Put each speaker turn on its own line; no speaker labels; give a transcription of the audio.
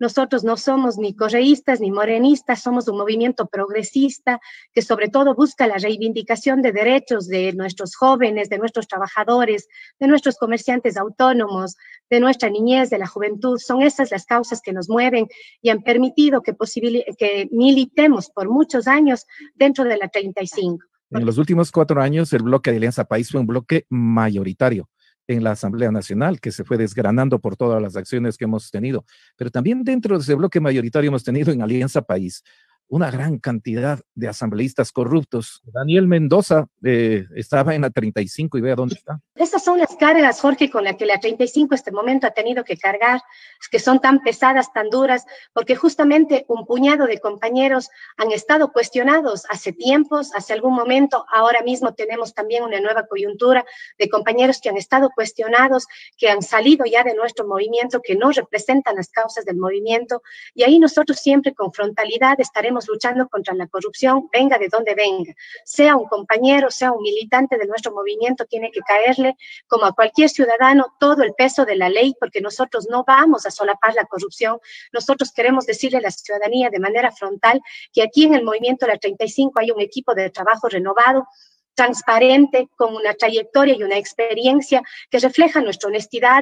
Nosotros no somos ni correístas ni morenistas, somos un movimiento progresista que sobre todo busca la reivindicación de derechos de nuestros jóvenes, de nuestros trabajadores, de nuestros comerciantes autónomos, de nuestra niñez, de la juventud. Son esas las causas que nos mueven y han permitido que, que militemos por muchos años dentro de la 35.
En los últimos cuatro años, el bloque de Alianza País fue un bloque mayoritario en la Asamblea Nacional, que se fue desgranando por todas las acciones que hemos tenido. Pero también dentro de ese bloque mayoritario hemos tenido en Alianza País una gran cantidad de asambleístas corruptos. Daniel Mendoza eh, estaba en la 35 y vea dónde está.
Estas son las cargas, Jorge, con las que la 35 este momento ha tenido que cargar, que son tan pesadas, tan duras, porque justamente un puñado de compañeros han estado cuestionados hace tiempos, hace algún momento, ahora mismo tenemos también una nueva coyuntura de compañeros que han estado cuestionados, que han salido ya de nuestro movimiento, que no representan las causas del movimiento, y ahí nosotros siempre con frontalidad estaremos luchando contra la corrupción, venga de donde venga, sea un compañero, sea un militante de nuestro movimiento, tiene que caerle como a cualquier ciudadano todo el peso de la ley, porque nosotros no vamos a solapar la corrupción, nosotros queremos decirle a la ciudadanía de manera frontal que aquí en el movimiento la 35 hay un equipo de trabajo renovado, transparente, con una trayectoria y una experiencia que refleja nuestra honestidad,